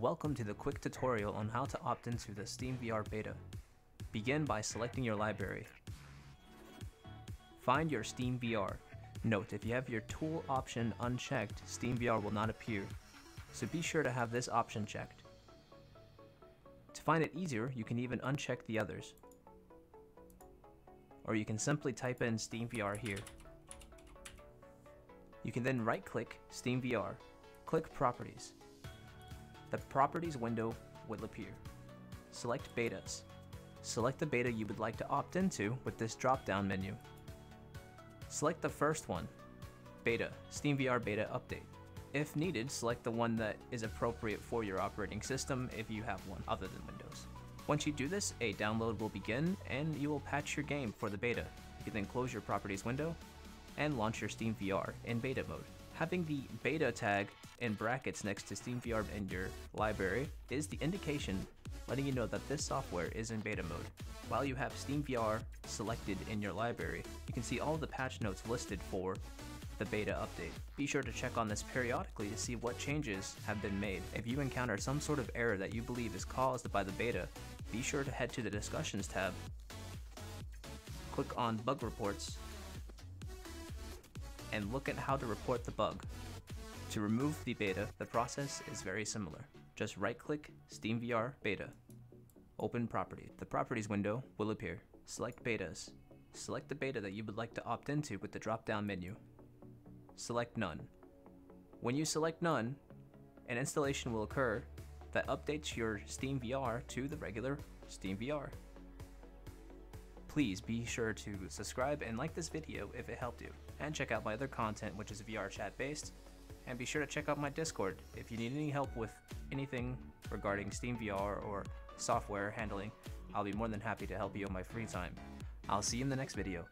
Welcome to the quick tutorial on how to opt into the SteamVR beta. Begin by selecting your library. Find your SteamVR. Note, if you have your tool option unchecked, SteamVR will not appear, so be sure to have this option checked. To find it easier, you can even uncheck the others. Or you can simply type in SteamVR here. You can then right-click SteamVR, click Properties, the Properties window will appear. Select Betas. Select the beta you would like to opt into with this drop-down menu. Select the first one, Beta, SteamVR Beta Update. If needed, select the one that is appropriate for your operating system if you have one other than Windows. Once you do this, a download will begin and you will patch your game for the beta. You can then close your properties window and launch your SteamVR in beta mode. Having the beta tag in brackets next to SteamVR in your library is the indication letting you know that this software is in beta mode. While you have SteamVR selected in your library, you can see all the patch notes listed for the beta update. Be sure to check on this periodically to see what changes have been made. If you encounter some sort of error that you believe is caused by the beta, be sure to head to the discussions tab, click on bug reports, and look at how to report the bug. To remove the beta, the process is very similar. Just right-click SteamVR Beta. Open Property. The Properties window will appear. Select Betas. Select the beta that you would like to opt into with the drop-down menu. Select None. When you select None, an installation will occur that updates your SteamVR to the regular SteamVR. Please be sure to subscribe and like this video if it helped you, and check out my other content which is VR chat based, and be sure to check out my Discord if you need any help with anything regarding SteamVR or software handling. I'll be more than happy to help you in my free time. I'll see you in the next video.